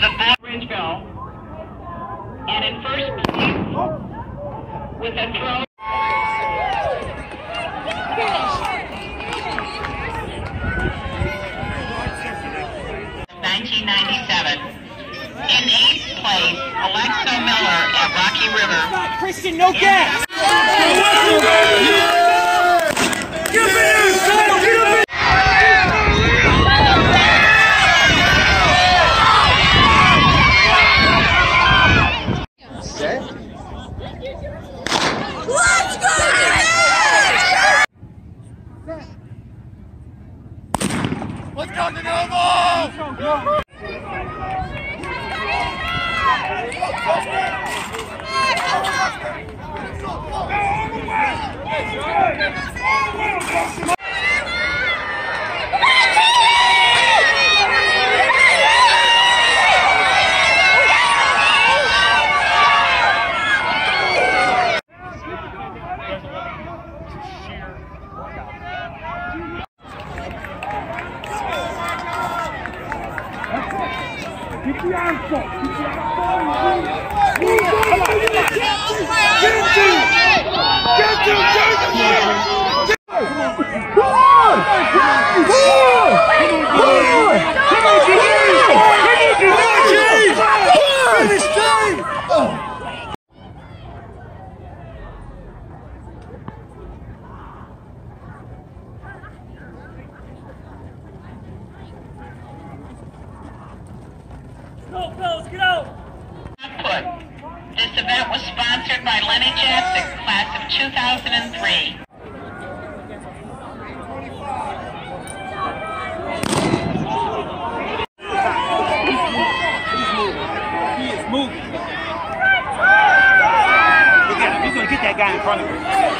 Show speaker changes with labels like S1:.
S1: Orangeville. And in first place, with a throw. Nineteen ninety-seven. In eighth place, Alexo Miller at Rocky River. Christian, no gas! Ściągnij głową! sheer workout. get your
S2: arms up get your arms up Output.
S1: This event was sponsored by Lenny Jackson, class of 2003. He is moving. Look
S2: at him. He's going to get that guy in front of him.